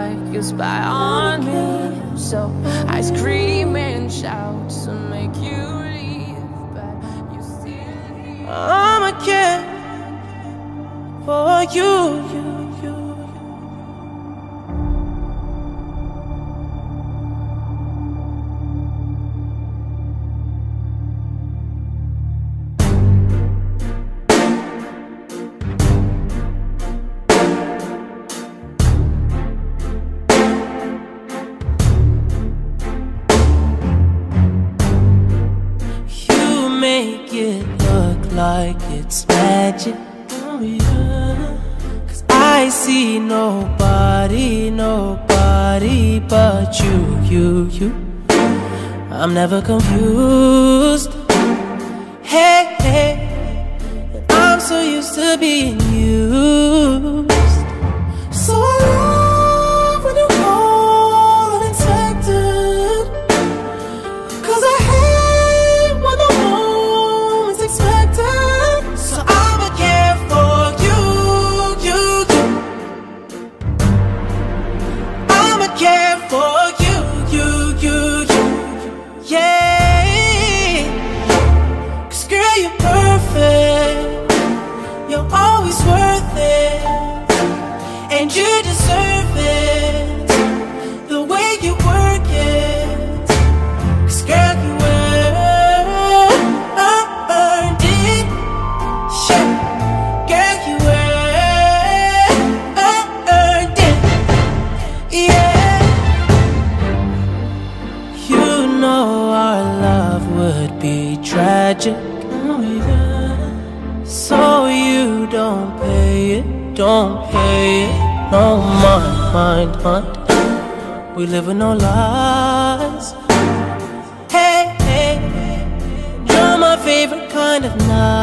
like you spy on me. So I scream and shout to make you leave, but you still leave. I'm a kid for you. Like it's magic. Cause I see nobody, nobody but you, you, you. I'm never confused. Hey, hey. I'm so used to being used. Tragic. Oh, yeah. So you don't pay it, don't pay it. No mind, mind, mind. We live with no lies. Hey, hey, you're my favorite kind of night.